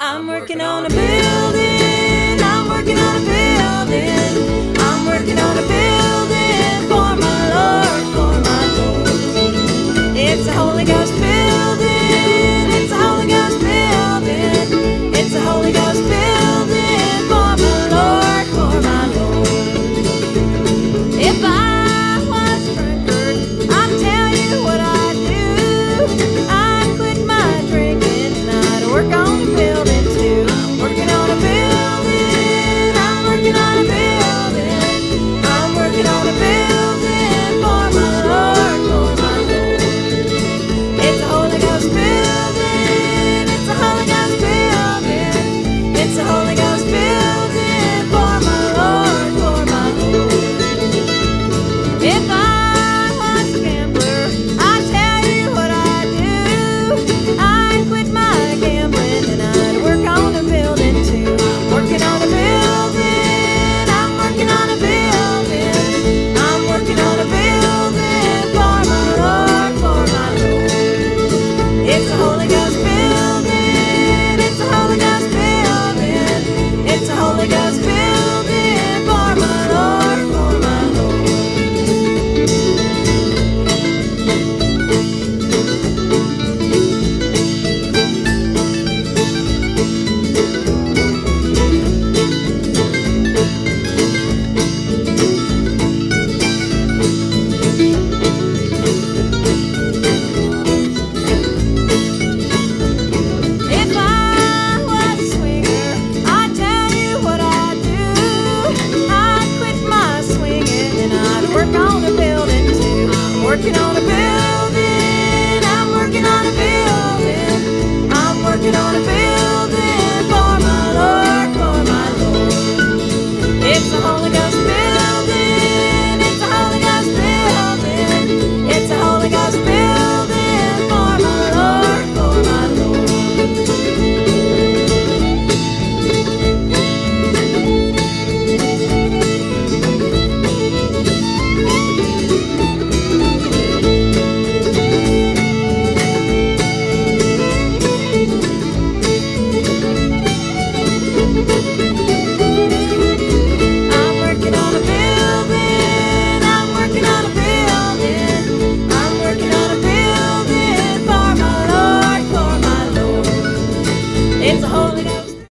I'm working on a building. I'm working on a building. I'm working on a building for my Lord, for my Lord. It's a Holy Ghost Holy Ghost building. It's a Holy Ghost building. It's a Holy Ghost. just be walking on a